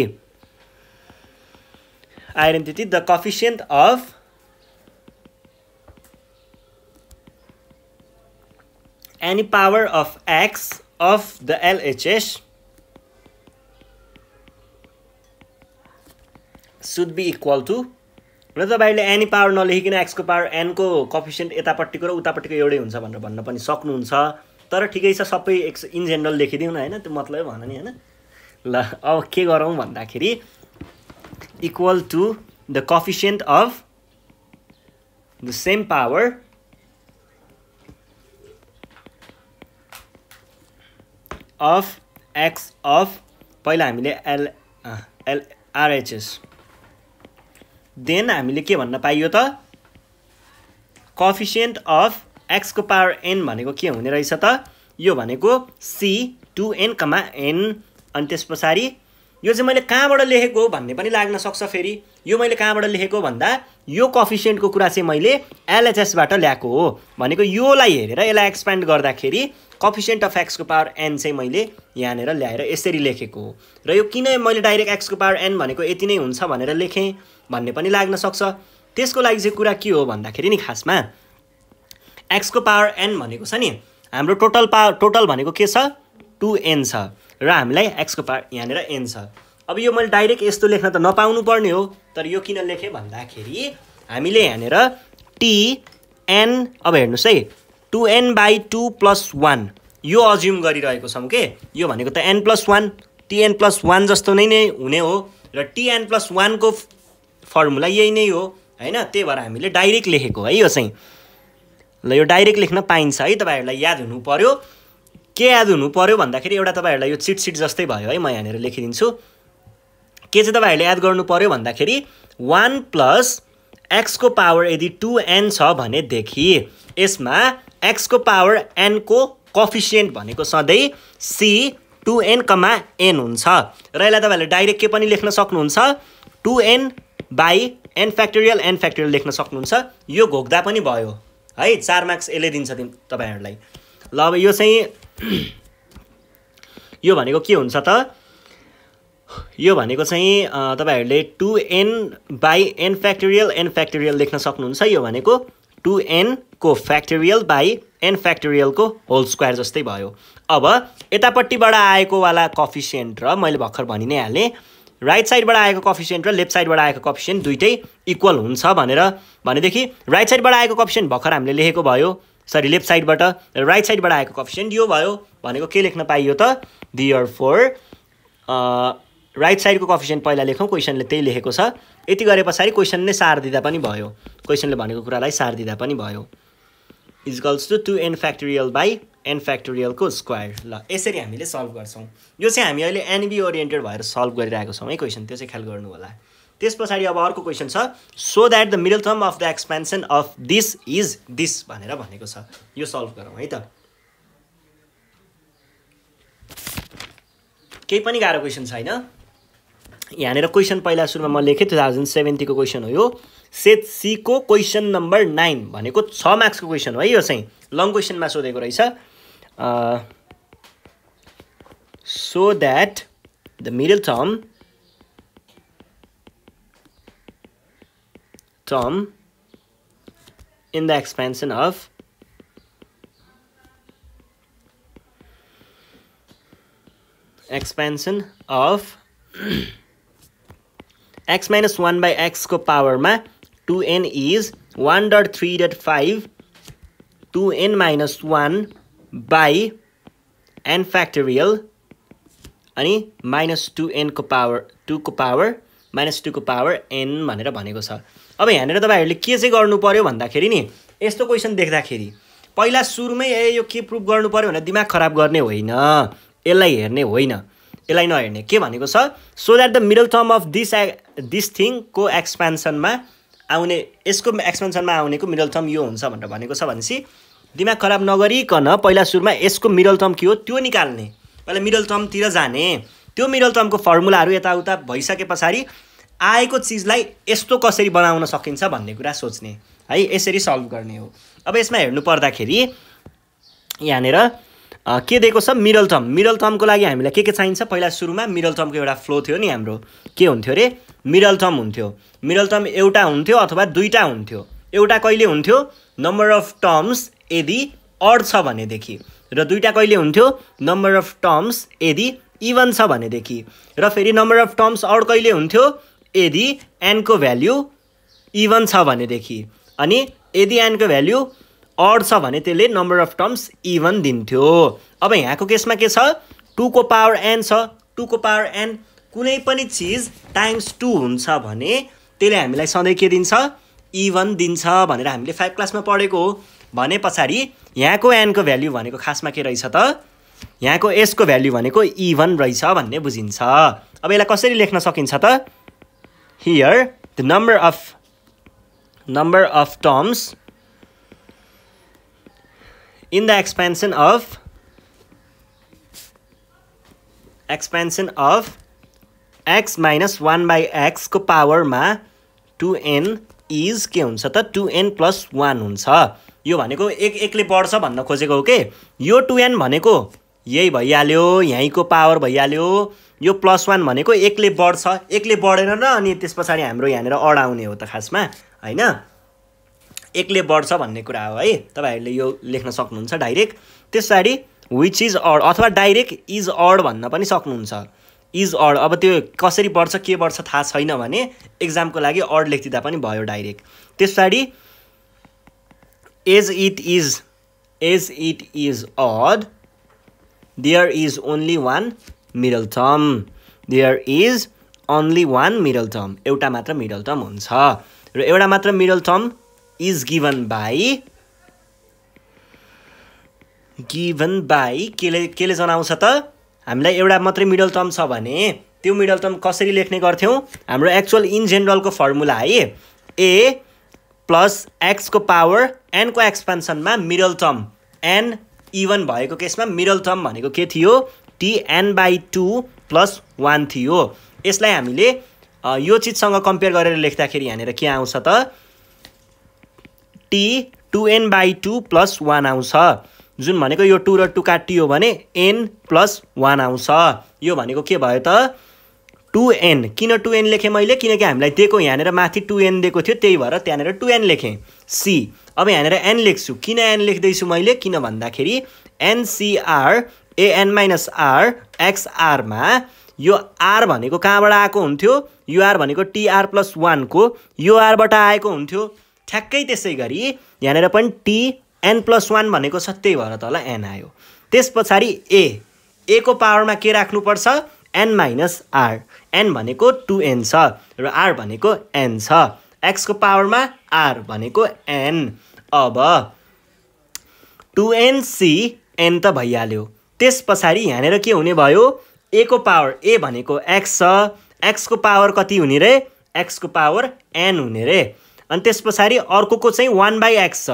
identity the coefficient of any power of x of the LHS should be equal to र तपाईँहरूले एनी पावर नलेखिकन एक्सको पावर एनको कफिसियन्ट यतापट्टिको र उतापट्टिको एउटै हुन्छ भनेर भन्न पनि सक्नुहुन्छ। तर ठिकै छ सबै एक्स इन जेनरल लेखिदिउँ न होइन? त्यो मतलबै भन नि होइन? ल अब के गरौँ भन्दाखेरि equal to the coefficient of the same power of X of पहिला हामीले एल एल आरएचएस देन हामीले के भन्न पाइयो त? कफिसियन्ट अफ एक्सको पावर एन भनेको के हुने रहेछ त? यो भनेको C two N comma N अनि त्यस पछाडि यो चाहिँ मैले कहाँबाट लेखेको भन्ने पनि लाग्न सक्छ फेरि। यो मैले कहाँबाट लेखेको भन्दा यो कफिसियन्टको कुरा चाहिँ मैले एलएचएसबाट ल्याएको हो। भनेको योलाई हेरेर यसलाई एक्सप्यान्ड गर्दाखेरि कफिसियन्ट अफ एक्सको पावर एन चाहिँ मैले यहाँनिर ल्याएर यसरी लेखेको हो। र यो किन मैले डाइरेक्ट एक्सको पावर एन भनेको यति नै हुन्छ भनेर लेखेँ भन्ने पनि लाग्न सक्छ। त्यसको लागि चाहिँ कुरा के हो भन्दाखेरि नि खासमा एक्सको पावर एन भनेको छ नि हाम्रो टोटल पावर टोटल भनेको के छ? टु एन छ। र हामीलाई एक्सको पावर यहाँनिर एन छ। अब यो मैले डाइरेक्ट यस्तो लेख्न त नपाउनु पर्ने हो तर यो किन लेखेँ भन्दाखेरि हामीले यहाँनिर टी एन अब हेर्नुहोस् है two N by two plus one यो अज्युम गरिरहेको छौँ के? यो भनेको त N plus one T N plus one जस्तो नै नै हुने हो र टिएन प्लस वानको फर्मुला यही नै हो होइन? त्यही भएर हामीले डाइरेक्ट लेखेको है यो चाहिँ। ल यो डाइरेक्ट लेख्न पाइन्छ है तपाईँहरूलाई याद हुनु पऱ्यो के याद हुनु पऱ्यो भन्दाखेरि एउटा तपाईँहरूलाई यो चिट सिट जस्तै भयो है म यहाँनिर लेखिदिन्छु। के चाहिँ तपाईँहरूले याद गर्नु पऱ्यो भन्दाखेरि वान प्लस एक्सको पावर यदि टु एन छ भनेदेखि यसमा एक्सको पावर एनको कफिसियन्ट भनेको सधैँ C two N comma N हुन्छ। र यसलाई तपाईँहरूले डाइरेक्ट के पनि लेख्न सक्नुहुन्छ? Two N by N factorial N factorial लेख्न सक्नुहुन्छ। यो घोक्दा पनि भयो। है चार मार्क्स यसले दिन्छ तपाईँहरूलाई। ल अब यो चाहिँ यो भनेको के हुन्छ त? यो भनेको चाहिँ तपाईँहरूले two N by N factorial N factorial लेख्न सक्नुहुन्छ। यो भनेको टु एनको फ्याक्टोरियल बाई एन फ्याक्टोरियलको होल स्क्वायर जस्तै भयो। अब यतापट्टिबाट आएकोवाला कफिसियन्ट र मैले भर्खर भनि नै हालेँ राइट साइडबाट आएको कफिसियन्ट र लेफ्ट साइडबाट आएको कफिसियन्ट दुइटै इक्वल हुन्छ भनेर भनेदेखि राइट साइडबाट आएको कफिसियन्ट भर्खर हामीले लेखेको भयो। सरी लेफ्ट साइडबाट राइट साइडबाट आएको कफिसियन्ट यो भयो। भनेको के लेख्न पाइयो त? दियर फोर राइट साइडको कफिसियन्ट पहिला लेखौँ क्वेसनले त्यही लेखेको छ। यति गरे पछाडि क्वेसन नै सार दिँदा पनि भयो। क्वेसनले भनेको कुरालाई सार दिँदा पनि भयो। Equals to two N factorial by N फ्याक्टोरियलको square ल यसरी हामीले सल्भ गर्छौँ। यो चाहिँ हामी अहिले एनबी ओरिएन्टेड भएर सल्भ गरिरहेको छौँ है क्वेसन त्यो चाहिँ ख्याल गर्नु होला। त्यस पछाडि अब अर्को क्वेसन छ so that the middle term of the expansion of this is this भनेर भनेको छ। यो सल्भ गरौँ है त। केही पनि गाह्रो क्वेसन छैन। यहाँनिर क्वेसन पहिला सुरुमा म लेखेँ टु थाउजन्ड सेभेन्टीको क्वेसन हो यो। सेट सीको क्वेसन नम्बर नाइन भनेको छ मार्क्सको क्वेसन हो है यो चाहिँ। लङ क्वेसनमा सोधेको रहेछ। so that the middle term term in the expansion of expansion of x minus 1 by x को पावरमा 2n is 1 dot 3 dot 5 2n minus 1 by n factorial अनि माइनस टु एनको पावर टूको पावर माइनस टूको पावर एन भनेर भनेको छ। अब यहाँनिर तपाईँहरूले के चाहिँ गर्नु पऱ्यो भन्दाखेरि नि यस्तो क्वेसन देख्दाखेरि पहिला सुरुमै ए यो के प्रुभ गर्नु पऱ्यो भनेर दिमाग खराब गर्ने होइन यसलाई हेर्ने होइन। यसलाई नहेर्ने। के भनेको छ? So that the middle term of this A this थिङको एक्सपेन्सनमा आउने यसको एक्सपेन्सनमा आउनेको मिडल टर्म यो हुन्छ भनेर भनेको छ भनेपछि दिमाग खराब नगरिकन पहिला सुरुमा यसको मिडल टर्म के हो? त्यो निकाल्ने। पहिला मिडल टर्मतिर जाने। त्यो मिडल टर्मको फर्मुलाहरू यताउता भइसके पछाडि आएको चिजलाई यस्तो कसरी बनाउन सकिन्छ भन्ने कुरा सोच्ने। है यसरी सल्भ गर्ने हो। अब यसमा हेर्नु पर्दाखेरि यहाँनिर के दिएको छ? मिडल टर्म मिडल टर्मको लागि हामीलाई के के चाहिन्छ? पहिला सुरुमा मिडल टर्मको एउटा फ्लो थियो नि हाम्रो। के हुन्थ्यो अरे? मिडल टर्म हुन्थ्यो। मिडल टर्म एउटा हुन्थ्यो अथवा दुईवटा हुन्थ्यो। एउटा कहिले हुन्थ्यो? नम्बर अफ टर्म्स यदि अड छ भनेदेखि। र दुईवटा कहिले हुन्थ्यो? नम्बर अफ टर्म्स यदि इभन छ भनेदेखि। र फेरि नम्बर अफ टर्म्स अड कहिले हुन्थ्यो? यदि एनको भ्याल्यु इभन छ भनेदेखि। अनि यदि एनको भ्याल्यु अड छ भने त्यसले नम्बर अफ टर्म्स इभन दिन्थ्यो। अब यहाँको केसमा के छ? टूको पावर एन छ। टूको पावर एन कुनै पनि चिज टाइम्स टू हुन्छ भने त्यसले हामीलाई सधैँ के दिन्छ? इभन दिन्छ भनेर हामीले फाइभ क्लासमा पढेको हो। भने पछाडि यहाँको एनको भ्याल्यु भनेको खासमा के रहेछ त? यहाँको एसको भ्याल्यु भनेको इभन रहेछ भन्ने बुझिन्छ। अब यसलाई कसरी लेख्न सकिन्छ त? Here the number of number of terms in the expansion of expansion of x minus one by एक्सको पावरमा to an is के हुन्छ त? टु एन प्लस वान हुन्छ। यो भनेको एक एकले बढ्छ भन्न खोजेको हो कि? यो टु एन भनेको यही भइहाल्यो यहीँको पावर भइहाल्यो। यो प्लस वान भनेको एकले बढ्छ एकले बढेर न अनि त्यस पछाडि हाम्रो यहाँनिर अड आउने हो त खासमा होइन? एकले बढ्छ भन्ने कुरा हो है। तपाईँहरूले यो लेख्न सक्नुहुन्छ डाइरेक्ट। त्यस पछाडि विच इज अड अथवा डाइरेक्ट इज अड भन्न पनि सक्नुहुन्छ। इज अड अब त्यो कसरी बढ्छ के बढ्छ थाहा छैन भने एक्जामको लागि अड लेखिदिँदा पनि भयो डाइरेक्ट। त्यस पछाडि as it is as it is odd there is only one middle term there is only one middle term एउटा मात्र मिडल टर्म हुन्छ। र एउटा मात्र middle term is given by given by केले केले जनाउँछ त? हामीलाई एउटा मात्रै मिडल टर्म छ भने त्यो मिडल टर्म कसरी लेख्ने गर्थ्यौँ? हाम्रो एक्चुअल इन जेनरलको फर्मुला है ए प्लस एक्सको पावर एनको एक्सपेन्सनमा मिडल टर्म एन इभन भएको केसमा मिडल टर्म भनेको के थियो? T N by two plus one थियो. यसलाई हामीले यो चिजसँग कम्पेयर गरेर लेख्दाखेरि यहाँनिर के आउँछ त? T two N by two plus one आउँछ। जुन भनेको यो टु र टु काटियो भने एन प्लस वान आउँछ। यो भनेको के भयो त? Two N. किन टु एन लेखेँ मैले? किनकि हामीलाई दिएको यहाँनिर माथि टु एन दिएको थियो त्यही भएर त्यहाँनिर टु एन लेखेँ। सी अब यहाँनिर एन लेख्छु। किन एन लेख्दैछु मैले? किन भन्दाखेरि N C R A N minus R एक्सआरमा यो आर भनेको कहाँबाट आएको हुन्थ्यो? युआर भनेको टिआर प्लस वानको यो आरबाट आएको हुन्थ्यो। ठ्याक्कै त्यसै गरी यहाँनिर पनि टी एन प्लस वान भनेको छ त्यही भएर तल एन आयो। त्यस पछाडि ए ए को पावरमा के राख्नुपर्छ? एन माइनस आर एन भनेको टु एन छ र आर भनेको एन छ। एक्सको पावरमा आर भनेको एन अब टु एन सी एन त भइहाल्यो। त्यस पछाडि यहाँनिर के हुने भयो? ए को पावर ए भनेको एक्स छ। एक्सको पावर कति हुने रे? एक्सको पावर एन हुने रे। अनि त्यस पछाडि अर्को चाहिँ वान बाई एक्स छ।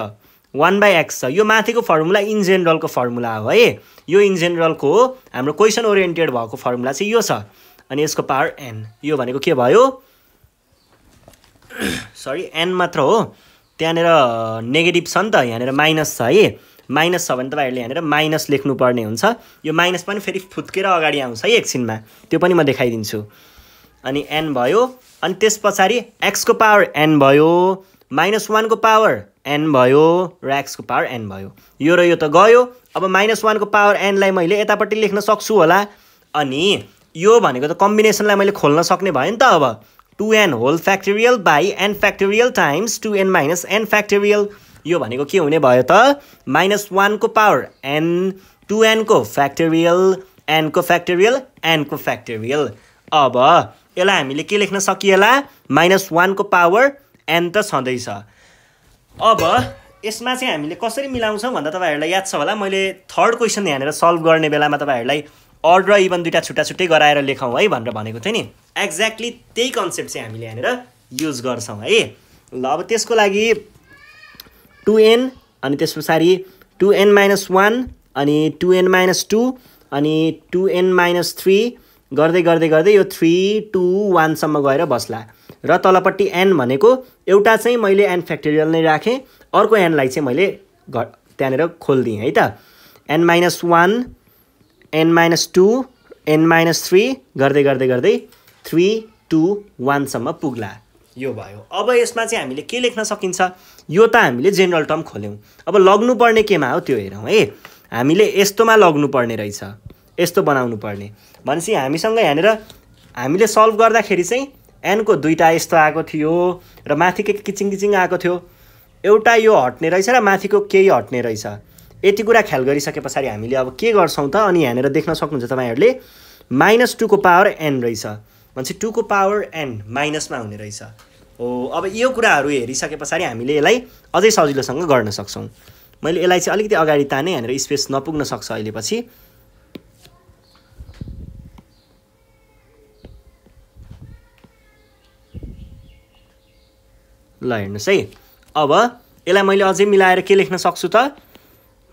वान बाई एक्स छ। यो माथिको फर्मुला इन जेनरलको फर्मुला हो है। यो इन जेनरलको हो। हाम्रो क्वेसन ओरिएन्टेड भएको फर्मुला चाहिँ यो छ। अनि यसको पावर एन यो भनेको के भयो? सरी एन मात्र हो। त्यहाँनिर नेगेटिभ छ नि त। यहाँनिर माइनस छ है। माइनस छ भने तपाईँहरूले यहाँनिर माइनस लेख्नुपर्ने हुन्छ। यो माइनस पनि फेरि फुत्केर अगाडि आउँछ है एकछिनमा। त्यो पनि म देखाइदिन्छु। अनि एन भयो। अनि त्यस पछाडि एक्सको पावर एन भयो माइनस वानको पावर एन भयो र एक्सको पावर एन भयो। यो र यो त गयो। अब माइनस वानको पावर एनलाई मैले यतापट्टि लेख्न सक्छु होला। अनि यो भनेको त कम्बिनेसनलाई मैले खोल्न सक्ने भयो नि त अब। Two N whole factorial by N factorial times two N minus N factorial यो भनेको के हुने भयो त? माइनस वानको पावर एन टु एनको फ्याक्टोरियल एनको फ्याक्टोरियल एनको फ्याक्टोरियल अब यसलाई हामीले के लेख्न सकिएला? माइनस वानको पावर एन त छँदैछ। अब यसमा चाहिँ हामीले कसरी मिलाउँछौँ भन्दा तपाईँहरूलाई याद छ होला मैले थर्ड क्वेसन यहाँनिर सल्भ गर्ने बेलामा तपाईँहरूलाई अड र इभन दुइटा छुट्टा छुट्टै गराएर लेखौँ है भनेर भनेको थिएँ नि। एक्ज्याक्टली त्यही कन्सेप्ट चाहिँ हामीले यहाँनिर युज गर्छौँ है। ल अब त्यसको लागि टु एन अनि त्यस पछाडि टु एन माइनस वान अनि टु एन माइनस टू अनि टु एन माइनस थ्री गर्दै गर्दै गर्दै यो थ्री टू वानसम्म गएर बस्ला। र तलपट्टि एन भनेको एउटा चाहिँ मैले एन फ्याक्टोरियल नै राखेँ अर्को एनलाई चाहिँ मैले घ त्यहाँनिर खोलिदिएँ है त। N minus one N minus two N minus three गर्दै गर्दै गर्दै थ्री टू वानसम्म पुग्ला। यो भयो। अब यसमा चाहिँ हामीले के लेख्न सकिन्छ? यो त हामीले जेनरल टर्म खोल्यौँ। अब लग्नु पर्ने केमा हो त्यो हेरौँ है। हामीले यस्तोमा लग्नु पर्ने रहेछ। यस्तो बनाउनु पर्ने भनेपछि हामीसँग यहाँनिर हामीले सल्भ गर्दाखेरि चाहिँ एनको दुइटा यस्तो आएको थियो र माथि के किचिङ किचिङ आएको थियो। एउटा यो हट्ने रहेछ र माथिको केही हट्ने रहेछ। यति कुरा ख्याल गरिसके पछाडि हामीले अब के गर्छौँ त अनि यहाँनिर देख्न सक्नुहुन्छ तपाईँहरूले माइनस टूको पावर एन रहेछ। भनेपछि टूको पावर एन माइनसमा हुने रहेछ। हो अब यो कुराहरू हेरिसके पछाडि हामीले यसलाई अझै सजिलोसँग गर्न सक्छौँ। मैले यसलाई चाहिँ अलिकति अगाडि ताने यहाँनिर स्पेस नपुग्न सक्छ अहिले पछि ल हेर्नुहोस् है अब यसलाई मैले अझै मिलाएर के लेख्न सक्छु त?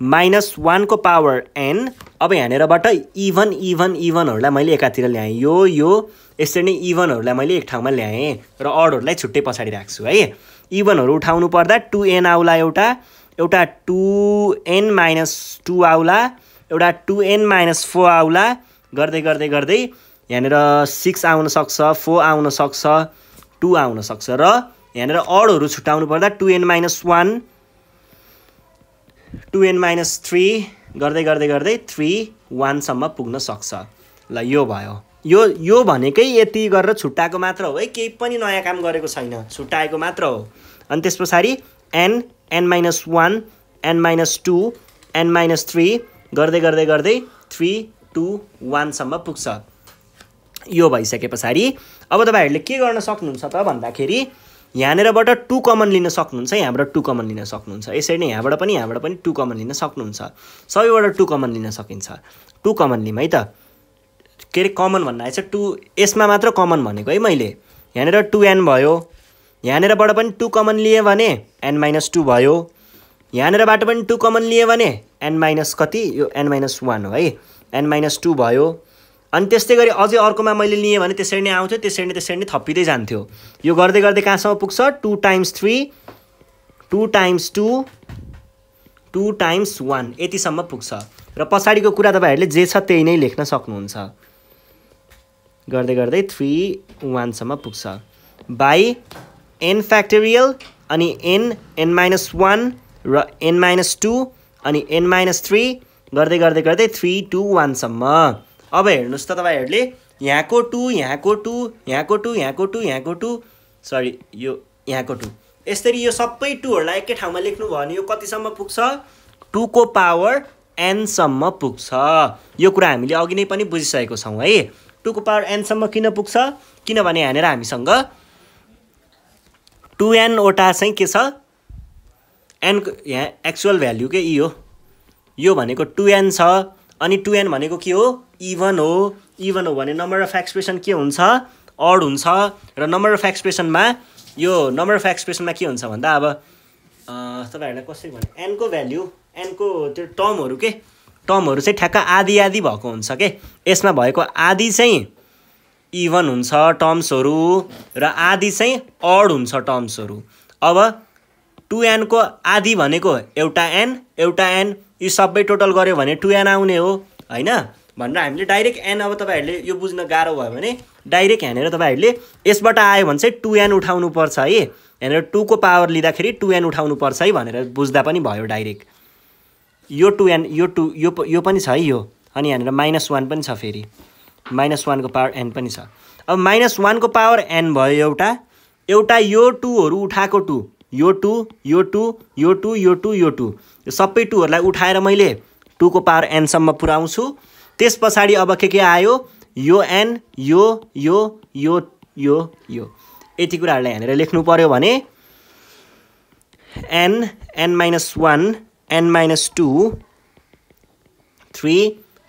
माइनस वानको पावर एन अब यहाँनिरबाट इभन इभन इभनहरूलाई मैले एकातिर ल्याएँ। यो यो यसरी नै इभनहरूलाई मैले एक ठाउँमा ल्याएँ र अडहरूलाई छुट्टै पछाडि राख्छु है। इभनहरू उठाउनु पर्दा टु एन आउला एउटा एउटा टु एन माइनस टू आउला एउटा टु एन माइनस फोर आउला गर्दै गर्दै गर्दै यहाँनिर सिक्स आउन सक्छ फोर आउन सक्छ टू आउन सक्छ र यहाँनिर अडहरू छुट्याउनु पर्दा two N minus one two N minus three गर्दै गर्दै गर्दै थ्री वानसम्म पुग्न सक्छ। ल यो भयो। यो यो भनेकै यति गरेर छुट्टाएको मात्र हो है केही पनि नयाँ काम गरेको छैन। छुट्टाएको मात्र हो। अनि त्यस पछाडि N N minus one N minus two N minus three गर्दै गर्दै गर्दै थ्री टू वानसम्म पुग्छ। यो भइसके पछाडि अब तपाईँहरूले के गर्न सक्नुहुन्छ त भन्दाखेरि यहाँनिरबाट टु कमन लिन सक्नुहुन्छ यहाँबाट टु कमन लिन सक्नुहुन्छ। यसरी नै यहाँबाट पनि यहाँबाट पनि टु कमन लिन सक्नुहुन्छ। सबैबाट टु कमन लिन सकिन्छ। टु कमन लिउँ है त। के अरे कमन भन्दा चाहिँ टु यसमा मात्र कमन भनेको है मैले। यहाँनिर टु एन भयो। यहाँनिरबाट पनि टु कमन लिएँ भने एन माइनस टू भयो। यहाँनिरबाट पनि टु कमन लिएँ भने एन माइनस कति? यो एन माइनस वान हो है। एन माइनस टू भयो। अनि त्यस्तै गरी अझै अर्कोमा मैले लिएँ भने त्यसरी नै आउँथ्यो त्यसरी नै त्यसरी नै थपिँदै जान्थ्यो। यो गर्दै गर्दै कहाँसम्म पुग्छ? Two times three two times two two times one यतिसम्म पुग्छ। र पछाडिको कुरा तपाईँहरूले जे छ त्यही नै लेख्न सक्नुहुन्छ। गर्दै गर्दै थ्री वानसम्म पुग्छ। बाई एन फ्याक्टोरियल अनि एन एन माइनस वान र एन माइनस टू अनि एन माइनस थ्री गर्दै गर्दै गर्दै थ्री टू वानसम्म अब हेर्नुहोस् त तपाईँहरूले यहाँको टू यहाँको टू यहाँको टू यहाँको टू यहाँको टू सरी यो यहाँको टू। यसरी यो सबै टूहरूलाई एकै ठाउँमा लेख्नुभयो भने यो कतिसम्म पुग्छ? टूको पावर एनसम्म पुग्छ। यो कुरा हामीले अघि नै पनि बुझिसकेको छौँ है। टूको पावर एनसम्म किन पुग्छ? किनभने यहाँनिर हामीसँग टु एनवटा चाहिँ के छ? एनको यहाँ एक्चुअल भ्याल्यु के यी हो? यो भनेको टु एन छ। अनि टु एन भनेको के हो? इभन हो। इभन हो भने नम्बर अफ एक्सप्रेसन के हुन्छ? अड हुन्छ। र नम्बर अफ एक्सप्रेसनमा यो नम्बर अफ एक्सप्रेसनमा के हुन्छ भन्दा अब तपाईँहरूलाई कसरी भने एनको भ्याल्यु एनको त्यो टर्महरू के? टर्महरू चाहिँ ठ्याक्क आधी आधी भएको हुन्छ के? यसमा भएको आधी चाहिँ इभन हुन्छ टर्म्सहरू र आधी चाहिँ अड हुन्छ टर्म्सहरू अब टु एनको आधी भनेको एउटा एन एउटा एन यी सबै टोटल गऱ्यो भने टु एन आउने हो होइन? भनेर हामीले डाइरेक्ट एन अब तपाईँहरूले यो बुझ्न गाह्रो भयो भने डाइरेक्ट यहाँनिर तपाईँहरूले यसबाट आयो भने चाहिँ टु एन उठाउनु पर्छ है। यहाँनिर टूको पावर लिँदाखेरि टु एन उठाउनु पर्छ है भनेर बुझ्दा पनि भयो डाइरेक्ट। यो टु एन यो टु यो यो पनि छ है यो। अनि यहाँनिर माइनस वान पनि छ फेरि। माइनस वानको पावर एन पनि छ। अब माइनस वानको पावर एन भयो एउटा एउटा यो टूहरू उठाएको टू यो टू यो टू यो टू यो टू यो टू सबै टूहरूलाई उठाएर मैले टूको पावर एनसम्म पुऱ्याउँछु। त्यस पछाडि अब के के आयो? यो एन यो यो यो यो यो। यति कुराहरूलाई यहाँनिर लेख्नु पऱ्यो भने N N minus one N minus two three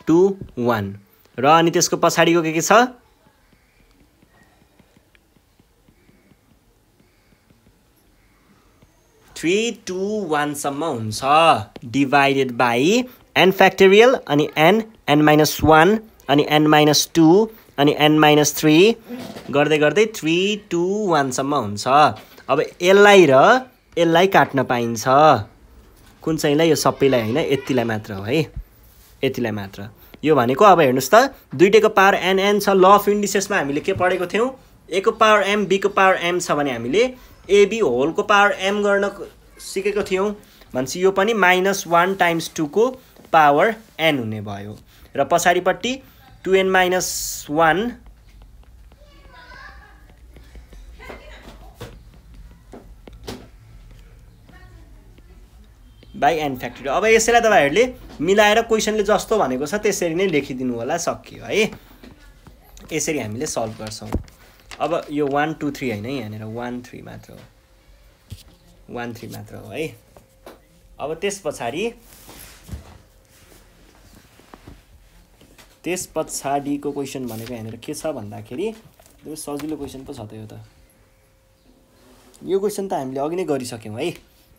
two one. र अनि त्यसको पछाडिको के के छ? थ्री टू वानसम्म हुन्छ। डिभाइडेड बाई एन फ्याक्टोरियल अनि एन एन माइनस वान अनि एन माइनस टू अनि एन माइनस थ्री गर्दै गर्दै थ्री टू वानसम्म हुन्छ। अब यसलाई र यसलाई काट्न पाइन्छ। कुन चाहिँलाई यो सबैलाई होइन यतिलाई मात्र हो है। यतिलाई मात्र। यो भनेको अब हेर्नुहोस् त दुइटैको पावर एनएन छ ल अफ इन्डिसेसमा हामीले के पढेको थियौँ? एको पावर एम बीको पावर एम छ भने हामीले एबी होलको पावर एम गर्न सिकेको थियौँ भनेपछि यो पनि माइनस वान टाइम्स टूको पावर एन हुने भयो। र पछाडिपट्टि two n minus one by n factorial अब यसैलाई तपाईँहरूले मिलाएर क्वेसनले जस्तो भनेको छ त्यसरी नै लेखिदिनु होला सकियो है। यसरी हामीले सल्भ गर्छौँ। अब यो वान टू थ्री होइन यहाँनिर वान थ्री मात्र हो। वान थ्री मात्र हो है। अब त्यस पछाडि त्यस पछाडिको क्वेसन भनेको यहाँनिर के छ भन्दाखेरि सजिलो क्वेसन पो छ त यो त। यो क्वेसन त हामीले अघि नै गरिसक्यौँ है।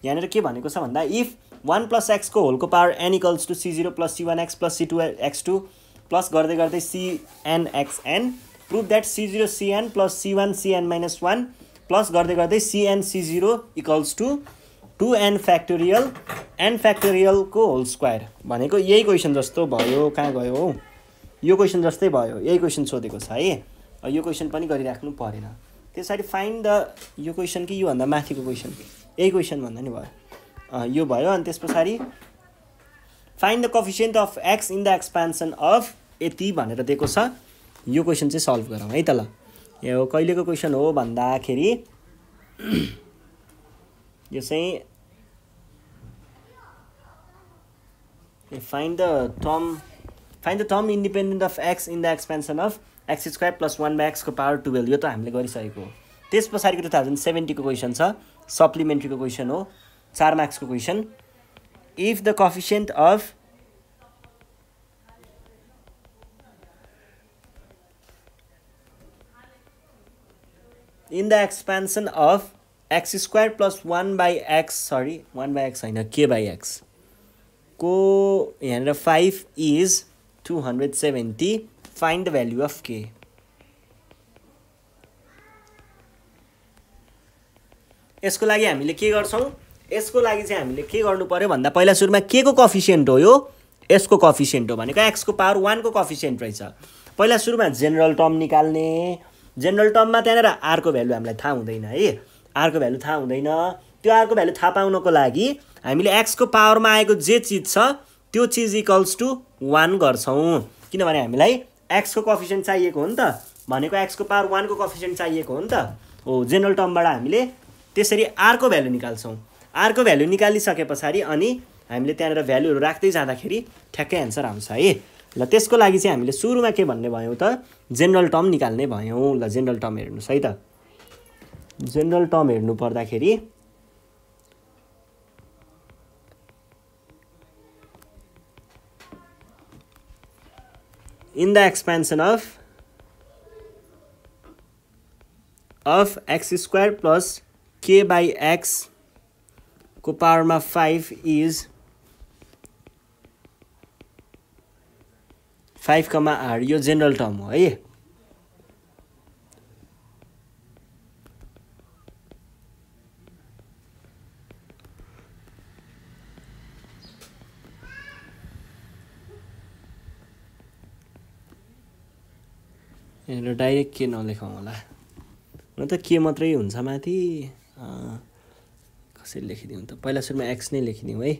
यहाँनिर के भनेको छ भन्दा इफ वान प्लस एक्सको होलको power n equals to c zero plus c one x plus c two x two plus गर्दै गर्दै c n x n prove that c zero c n plus c one c n minus one plus गर्दै गर्दै c n c zero equals to two n factorial n फ्याक्टोरियलको whole square भनेको यही क्वेसन जस्तो भयो कहाँ गयो हौ? यो क्वेसन जस्तै भयो यही क्वेसन सोधेको छ है। यो क्वेसन पनि गरिराख्नु परेन। त्यस पछाडि फाइन द यो क्वेसन कि योभन्दा माथिको क्वेसन यही क्वेसन भन्दा नि भयो। यो भयो अनि त्यस पछाडि find the coefficient of x in the expansion of यति भनेर दिएको छ। यो क्वेसन चाहिँ सल्भ गरौँ है त ल। यो कहिलेको क्वेसन हो भन्दाखेरि यो चाहिँ find the term find the term independent of x in the expansion of x square plus one by एक्सको power twelve यो त हामीले गरिसकेको हो। त्यस पछाडिको टु थाउजन्ड सेभेन्टीको क्वेसन छ सप्लिमेन्ट्रीको क्वेसन हो चार मार्क्सको question if the coefficient of in the expansion of x square plus one by x sorry one by x होइन के बाई एक्स को यहाँनिर five is two hundred seventy find the value of k यसको लागि हामीले के गर्छौँ? यसको लागि चाहिँ हामीले के गर्नु पऱ्यो भन्दा पहिला सुरुमा के को कफिसियन्ट हो यो? यसको कफिसियन्ट हो भनेको एक्सको पावर वानको कफिसियन्ट रहेछ। पहिला सुरुमा जेनरल टर्म निकाल्ने जेनरल टर्ममा त्यहाँनिर आरको भ्यालु हामीलाई थाहा हुँदैन है। आरको भ्यालु थाहा हुँदैन। त्यो आरको भ्यालु थाहा पाउनको लागि हामीले एक्सको पावरमा आएको जे चिज छ त्यो चिज इक्वल्स टु वान गर्छौँ। किनभने हामीलाई एक्सको कफिसियन्ट चाहिएको हो नि त। भनेको एक्सको पावर वानको कफिसियन्ट चाहिएको हो नि त। हो जेनरल टर्मबाट हामीले त्यसरी आरको भ्यालु निकाल्छौँ। आरको भ्यालु निकालिसके पछाडि अनि हामीले त्यहाँनिर भ्यालुहरू राख्दै जाँदाखेरि ठ्याक्कै एन्सर आउँछ है। ल त्यसको लागि चाहिँ हामीले सुरुमा के भन्ने भयौँ त जेनरल टर्म निकाल्ने भयौँ। ल जेनरल टर्म हेर्नुहोस् है त। जेनरल टर्म हेर्नु पर्दाखेरि in the expansion of of x square plus k by एक्सको पावरमा five is five comma r यो जेनरल टर्म हो है? यहाँनिर डाइरेक्ट के नलेखौँ होला? हुन त के मात्रै हुन्छ माथि? कसरी लेखिदिउँ त? पहिला सुरुमा एक्स नै लेखिदिउँ है?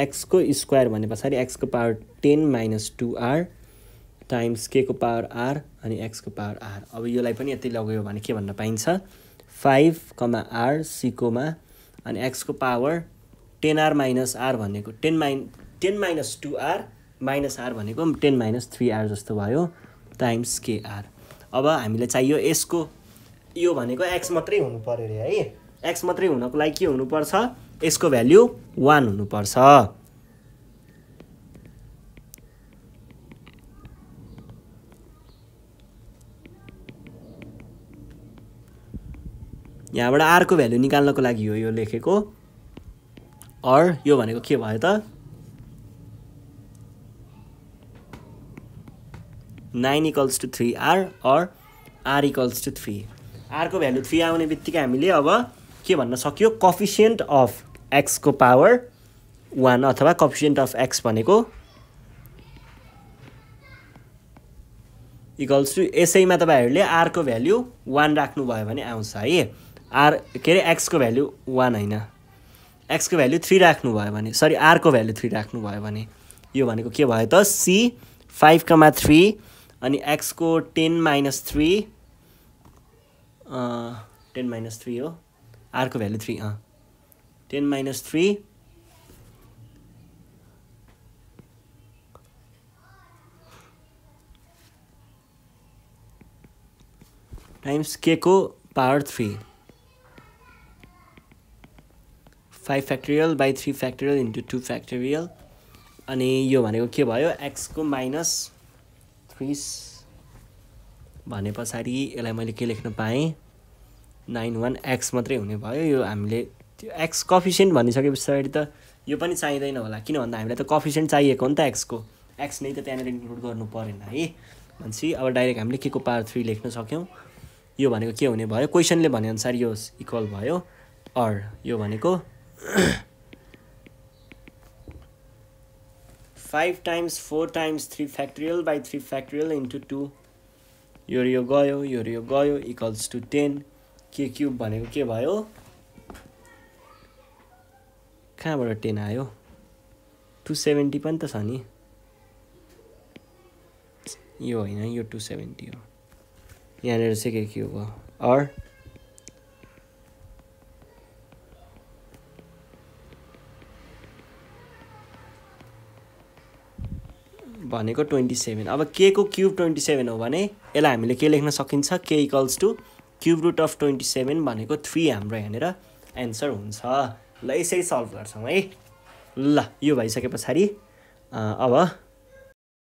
एक्सको स्क्वायर भने पछाडि एक्सको power ten minus two r times k को पावर आर अनि एक्सको पावर आर। अब योलाई पनि यति लगायो भने के भन्न पाइन्छ? फाइभ कमा आर सिकोमा अनि एक्सको power ten r minus r भनेको ten minus ten minus two r minus r भनेको टेन माइनस थ्री आर जस्तो भयो टाइम्स के आर अब हामीलाई चाहियो यसको। यो भनेको एक्स मात्रै हुनु पऱ्यो अरे है। एक्स मात्रै हुनको लागि के हुनुपर्छ? यसको भ्याल्यु वान हुनुपर्छ। यहाँबाट आरको भ्यालु निकाल्नको लागि हो यो लेखेको। अर यो भनेको के भयो त? Nine equals to three r or r equals to three. आरको value three आउने बित्तिकै हामीले अब के भन्न सक्यो? कफिसियन्ट अफ एक्सको पावर वान अथवा कफिसियन्ट अफ एक्स भनेको इक्वल्स टु यसैमा तपाईँहरूले आरको भ्याल्यु वान राख्नुभयो भने आउँछ है। आर के अरे एक्सको भ्याल्यु वान होइन। एक्सको भ्याल्यु थ्री राख्नुभयो भने सरी आरको भ्याल्यु थ्री राख्नुभयो भने यो भनेको के भयो त? सी फाइभ कमा थ्री अनि एक्सको ten minus three ten minus three हो। आरको भ्यालु थ्री अँ। Ten minus three. Times k को power three. Five factorial by three factorial into two factorial अनि यो भनेको के भयो? एक्सको माइनस थ्री भने पछाडि यसलाई मैले के लेख्न पाएँ? नाइन वान एक्स मात्रै हुने भयो। यो हामीले त्यो एक्स कफिसियन्ट भनिसके पछाडि त यो पनि चाहिँदैन होला। किन भन्दा हामीलाई त कफिसियन्ट चाहिएको हो नि त एक्सको एक्स नै त त्यहाँनिर इन्क्लुड गर्नु परेन है। भनेपछि अब डाइरेक्ट हामीले के को पावर थ्री लेख्न सक्यौँ? यो भनेको के हुने भयो? क्वेसनले भनेअनुसार यो इक्वल भयो। अर यो भनेको five times four times three factorial by three factorial into two यो यो गयो यो यो गयो इक्वल्स टु टेन के क्युब भनेको के भयो? कहाँबाट टेन आयो? टु सेभेन्टी पनि त छ नि। यो होइन यो टु सेभेन्टी हो। यहाँनिर चाहिँ के के हो अर भनेको ट्वेन्टी सेभेन अब के को क्युब ट्वेन्टी सेभेन हो भने यसलाई हामीले के लेख्न सकिन्छ? K equals to cube root of twenty seven भनेको थ्री हाम्रो यहाँनिर एन्सर हुन्छ। ल यसरी सल्भ गर्छौँ है। ल यो भइसके पछाडि अब